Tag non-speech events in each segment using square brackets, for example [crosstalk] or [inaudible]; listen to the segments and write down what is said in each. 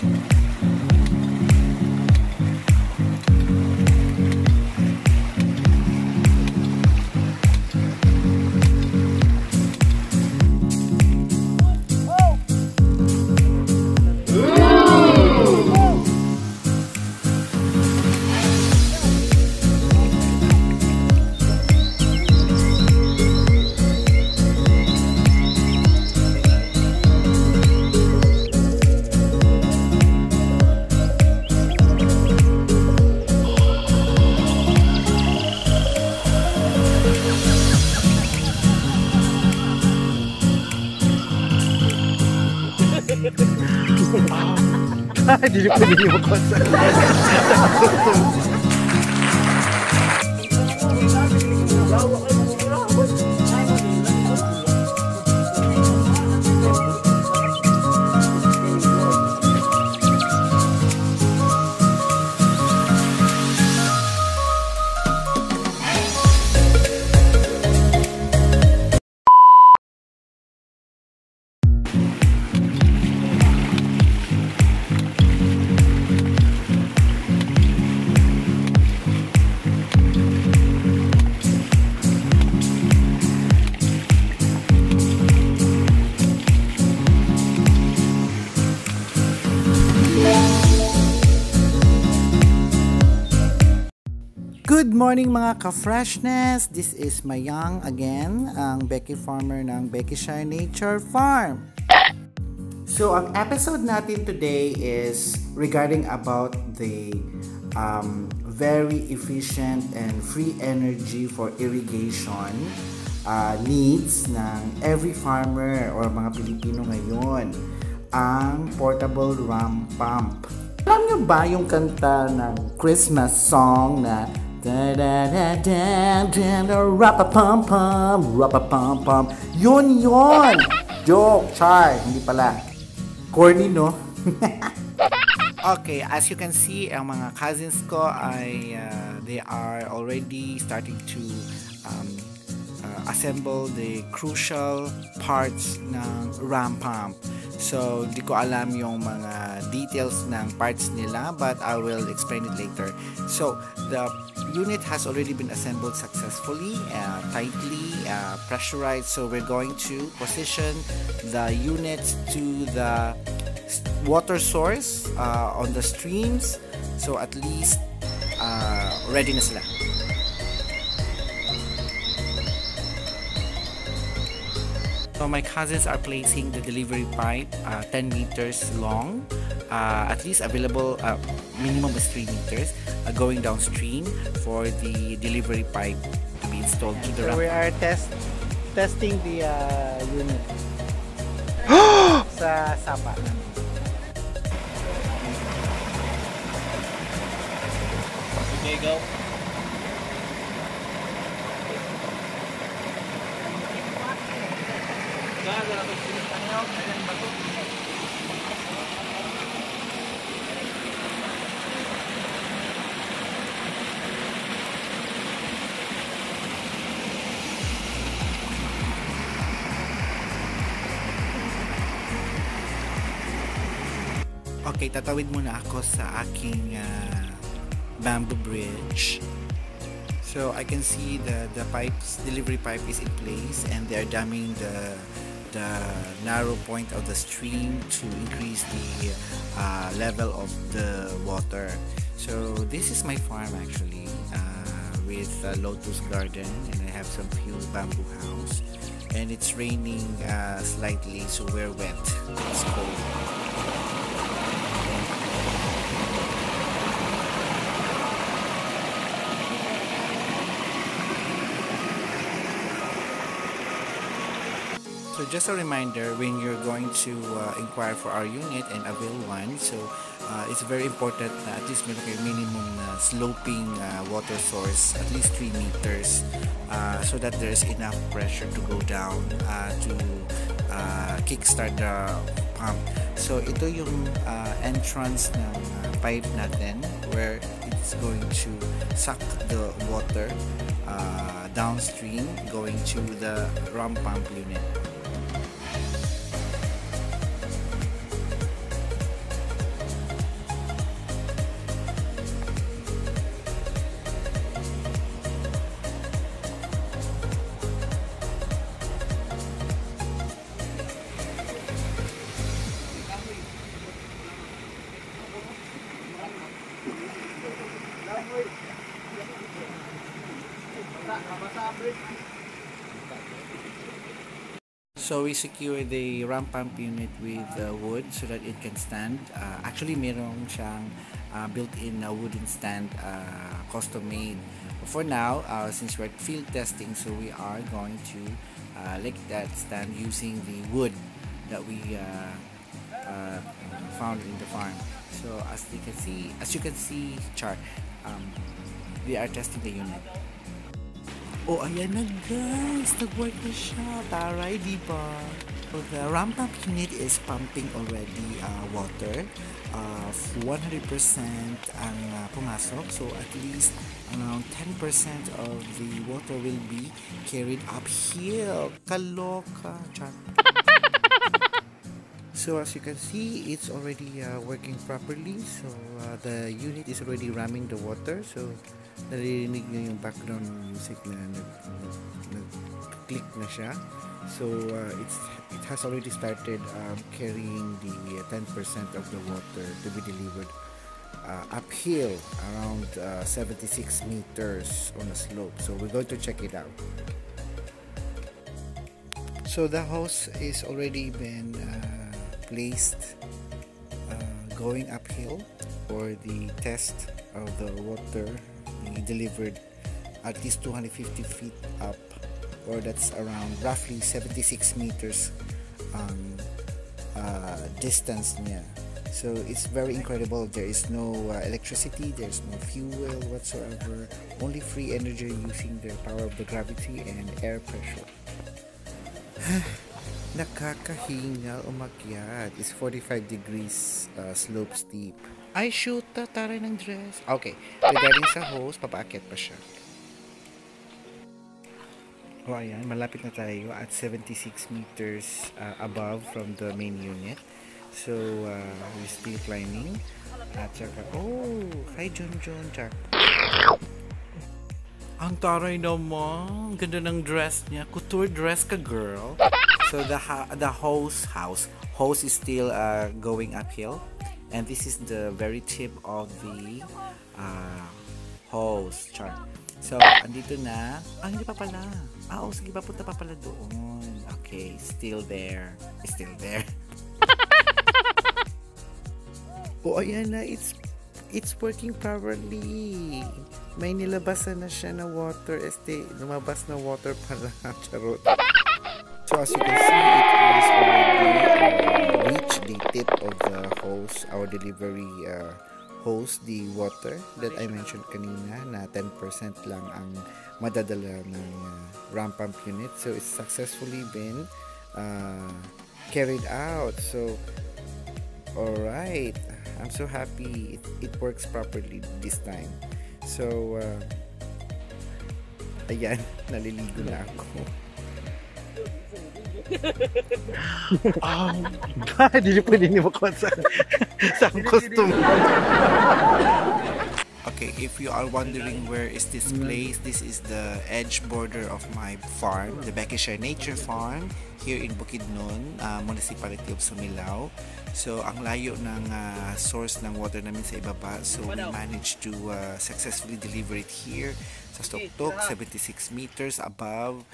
Hindi ko Hindi niyo piniyokot. Lawak [laughs] morning mga ka-freshness! This is Mayang again, ang Becky Farmer ng Becky Shire Nature Farm. So, ang episode natin today is regarding about the um, very efficient and free energy for irrigation uh, needs ng every farmer or mga Pilipino ngayon, ang portable ram pump. Alam niyo ba yung kanta ng Christmas song na Da da da da da da rapa pum pum rapa pum pum Yun yun! Joke! Char! Hindi pala. Corny, no? [laughs] okay, as you can see, ang mga cousins ko ay uh, they are already starting to um, uh, assemble the crucial parts ng ram pump. So, di ko alam yung mga details ng parts nila but I will explain it later. So, the unit has already been assembled successfully, uh, tightly uh, pressurized. So, we're going to position the units to the water source uh, on the streams. So, at least uh, ready na. So my cousins are placing the delivery pipe uh, 10 meters long, uh, at least available minimum is 3 meters, going downstream for the delivery pipe to be installed to the So ramp. we are test testing the uh, unit [gasps] sa Sapa. Okay, go. Okay, tatawid muna ako sa aking uh, bamboo bridge. So I can see the the pipes delivery pipe is in place and they are damming the the narrow point of the stream to increase the uh, level of the water. So this is my farm actually uh, with a lotus garden and I have some few bamboo house and it's raining uh, slightly so we're wet. It's cold. Just a reminder when you're going to uh, inquire for our unit and avail one, so uh, it's very important na at least meron kayo minimum na sloping uh, water source, at least 3 meters, uh, so that there's enough pressure to go down uh, to uh, kickstart the pump. So ito yung uh, entrance ng uh, pipe natin where it's going to suck the water uh, downstream going to the ram pump unit. So we secured the ram pump unit with uh, wood so that it can stand. Uh, actually, meron siyang uh, built-in uh, wooden stand uh, custom made. For now, uh, since we're field testing, so we are going to uh, lick that stand using the wood that we uh, uh, found in the farm. So as you can see, as you can see, chart, um, we are testing the unit. Oh, ayan na guys. Nag-work na siya. Taray, di ba? So the ramp pump unit is pumping already uh, water. Uh, 100% ang uh, pumasok. So at least around 10% of the water will be carried uphill. Kaloka. Chat. [laughs] So as you can see, it's already uh, working properly. So uh, the unit is already ramming the water. So naririnig nyo yung background music na nag-click na siya. So uh, it's it has already started um, carrying the 10% of the water to be delivered uh, uphill around uh, 76 meters on a slope. So we're going to check it out. So the hose is already been uh, placed uh, going uphill for the test of the water delivered at least 250 feet up or that's around roughly 76 meters um, uh, distance niya. So it's very incredible. There is no uh, electricity, there's no fuel whatsoever, only free energy using the power of the gravity and air pressure. [sighs] Nakakahingal umakyat. It's 45 degrees uh, slope steep. Ay, shoot, taray ng dress. Okay, regarding sa hose, papaakyat pa siya. O ayan, malapit na tayo at 76 meters uh, above from the main unit. So, uh, we're still climbing. At saka, oh, hi John John, Jack. Ang taray naman. Ganda ng dress niya. Couture dress ka, girl. [laughs] So, the, ha- the hose house, hose is still uh, going uphill. And this is the very tip of the uh, hose chart. So, andito na. Ah, hindi pa pala. Ah, oh, sige, papunta pa pala doon. Okay, still there. Still there. [laughs] oh, ayan na. It's it's working properly. May nilabasan na siya na water. Este, lumabas na water pala. [laughs] Charot. So as you can see, it has already uh, the of the hose, our delivery uh, hose, the water that I mentioned kanina na 10% lang ang madadala ng uh, ramp pump unit. So it's successfully been uh, carried out. So alright, I'm so happy it, it works properly this time. So uh, ayan, [laughs] naliligo na ako. Oh, Hindi na pwede ni makuha [laughs] sa, sa costume. Okay, if you are wondering where is this place, this is the edge border of my farm, the Bekishire Nature Farm here in Bukidnon, uh, Municipality of Sumilao. So, ang layo ng uh, source ng water namin sa ibaba. So, we managed to uh, successfully deliver it here sa Stoktok, 76 meters above.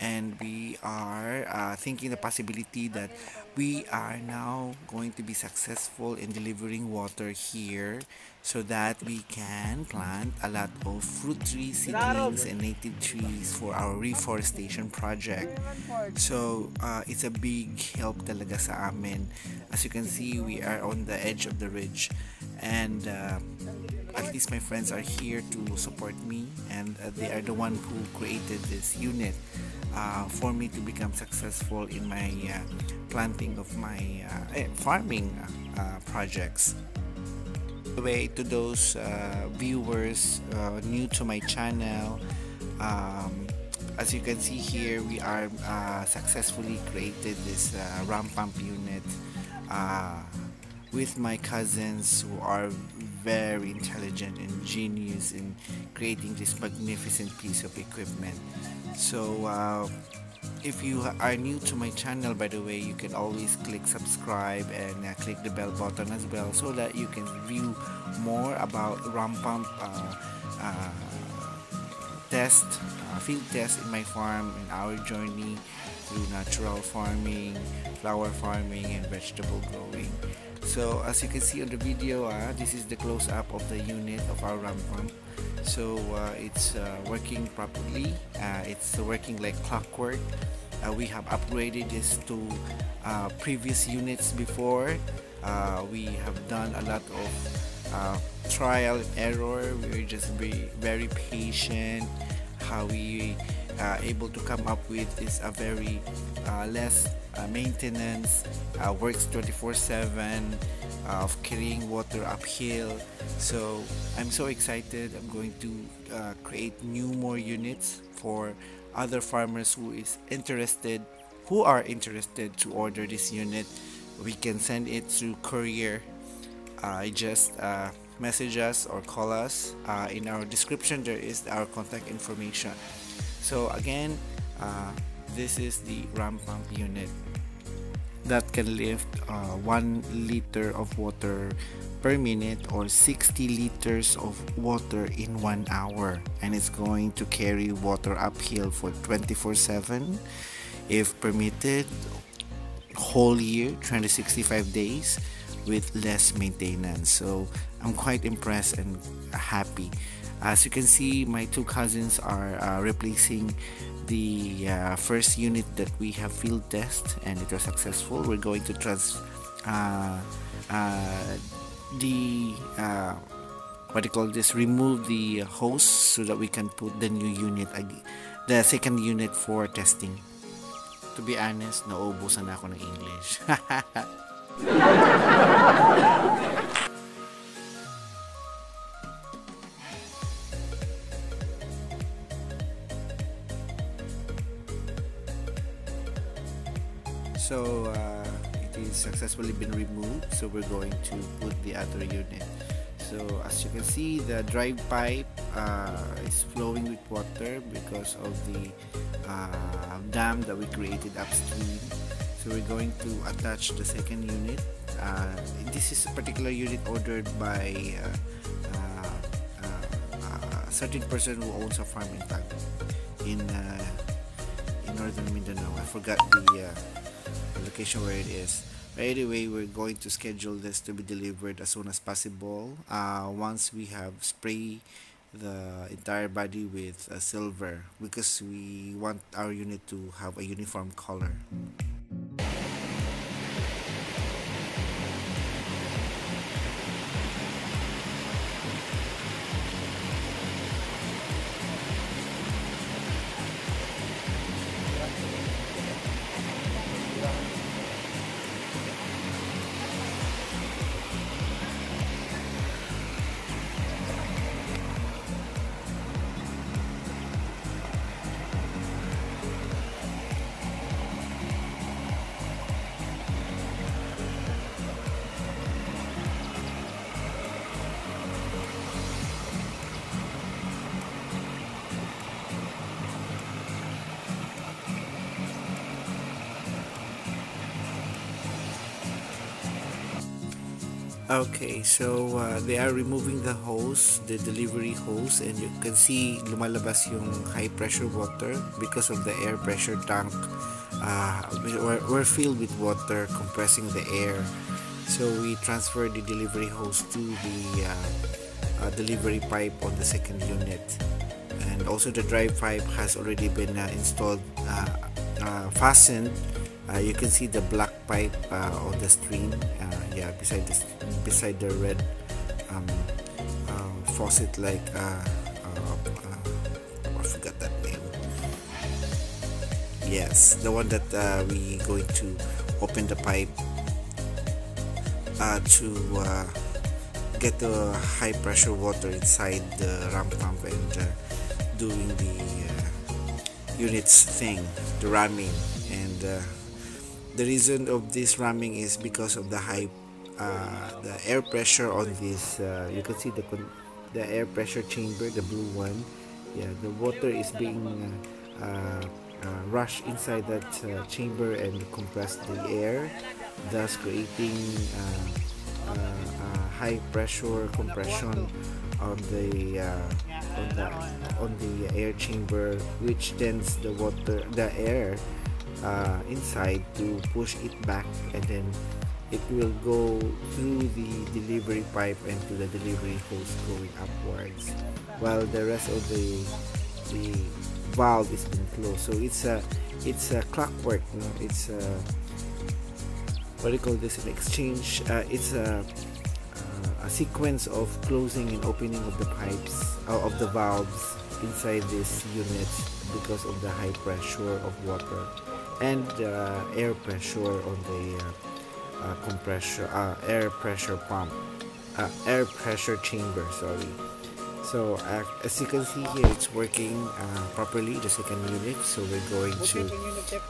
And we are uh, thinking the possibility that we are now going to be successful in delivering water here so that we can plant a lot of fruit trees, seedlings, and native trees for our reforestation project. So, uh, it's a big help talaga sa amin. As you can see, we are on the edge of the ridge and uh, at least my friends are here to support me and uh, they are the one who created this unit uh, for me to become successful in my uh, planting of my uh, eh, farming uh, projects. Way to those uh, viewers uh, new to my channel um, as you can see here we are uh, successfully created this uh, ram pump unit uh, with my cousins who are very intelligent and genius in creating this magnificent piece of equipment so uh, if you are new to my channel by the way you can always click subscribe and uh, click the bell button as well so that you can view more about ram pump uh, uh, test uh, field test in my farm and our journey through natural farming, flower farming, and vegetable growing. So as you can see on the video, uh, this is the close-up of the unit of our ram pump. So uh, it's uh, working properly. Uh, it's working like clockwork. Uh, we have upgraded this to uh, previous units before. we have done a lot of trial and error. We're just be very patient. How we uh, able to come up with is a very less maintenance uh, works 24/7 uh, of carrying water uphill. So I'm so excited. I'm going to uh, create new more units for other farmers who is interested who are interested to order this unit. We can send it through courier. I just message us or call us. In our description there is our contact information. So again uh, this is the ram pump unit that can lift uh, 1 liter of water per minute or 60 liters of water in one hour. And it's going to carry water uphill for 24 7 if permitted whole year 365 days with less maintenance. So i'm quite impressed and happy. As you can see my two cousins are uh, replacing the uh, first unit that we have field test and it was successful. We're going to trans uh, uh the uh, what do you call this? Remove the hose so that we can put the new unit the second unit for testing. To be honest nauubusan na ako ng English [laughs] [laughs] so uh, it is successfully been removed so we're going to put the other unit. So as you can see the drive pipe uh, is flowing with water because of the uh, dam that we created upstream so we're going to attach the second unit. Uh, this is a particular unit ordered by uh, uh, a certain person who owns a farm in Taguig in in northern Mindanao. I forgot the location where it is. Anyway we're going to schedule this to be delivered as soon as possible. Uh, once we have spray the entire body with uh, silver because we want our unit to have a uniform color Okay, so uh, they are removing the hose, the delivery hose, and you can see lumalabas yung high pressure water because of the air pressure tank. Uh, we're, we're filled with water compressing the air. So we transfer the delivery hose to the uh, uh, delivery pipe on the second unit. And also the drive pipe has already been uh, installed, uh, uh, fastened uh, you can see the black pipe uh, on the stream uh, yeah beside the beside the red um, uh, faucet like uh, uh, I forgot that name. Yes the one that we going to open the pipe to get the high pressure water inside the ram pump and doing the units thing the ramming and the reason of this ramming is because of the high uh, the air pressure on this uh, you can see the the air pressure chamber the blue one. Yeah the water is being uh, uh, uh rushed inside that uh, chamber and compress the air thus creating high pressure compression on the on the on the air chamber which tends the water the air uh, inside to push it back and then it will go through the delivery pipe and to the delivery hose going upwards while the rest of the the valve is been closed so it's a it's a clockwork you know? it's a what do you call this an exchange uh, it's a uh, a sequence of closing and opening of the pipes uh, of the valves inside this unit because of the high pressure of water and uh, air pressure on the uh, uh, compressor uh, air pressure pump uh, air pressure chamber sorry. So uh, as you can see here it's working uh, properly the second unit. So we're going to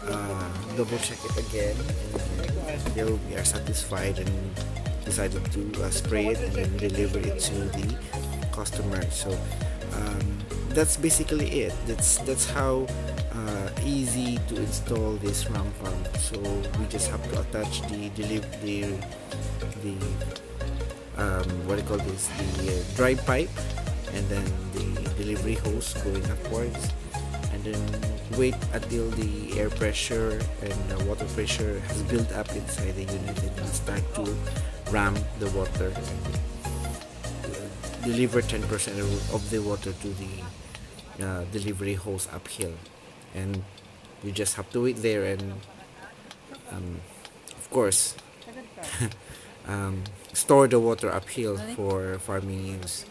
uh, double check it again and there we are satisfied and decided to uh, spray it and then deliver it to the customer. So um, that's basically it. That's that's how uh, easy to install this ram pump. So we just have to attach the deliver the the um, what do you call this? The uh, dry pipe and then the delivery hose going upwards. And then wait until the air pressure and water pressure has built up inside the unit and then start to ram the water. Deliver 10% of- of the water to the uh, delivery hose uphill. And you just have to wait there and um, of course [laughs] um, store the water uphill for farming use